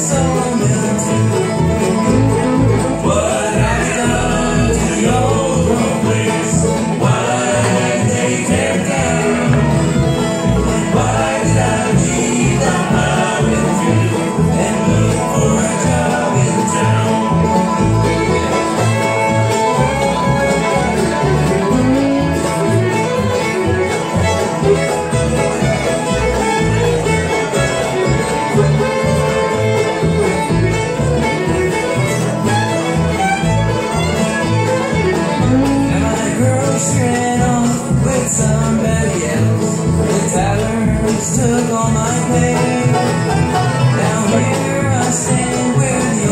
coração. It's took all my pain. Here I stand with the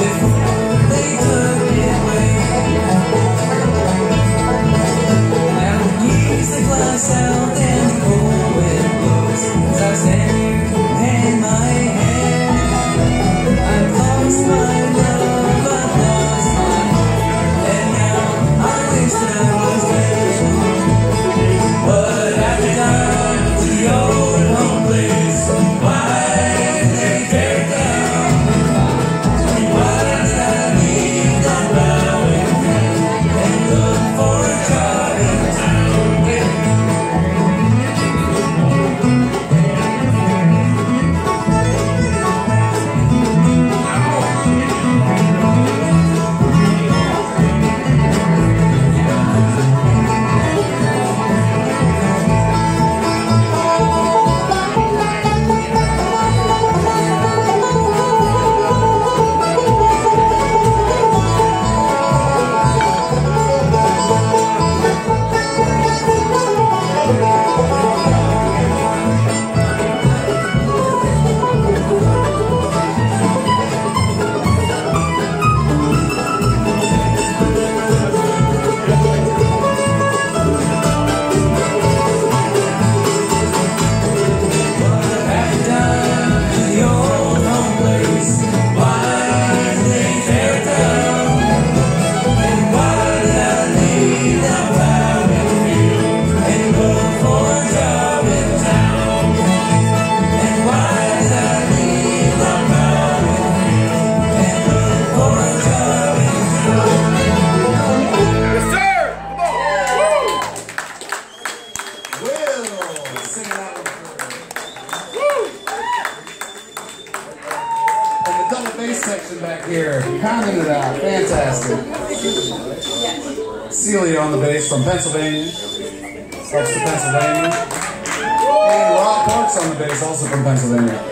before they took away. Now the keys and the cold wind blows as I stand here my hand. I've lost my the bass section back here. Pounding it out. Fantastic. Celia on the bass from Pennsylvania. Parks to Pennsylvania. And Rob Parks on the bass, also from Pennsylvania.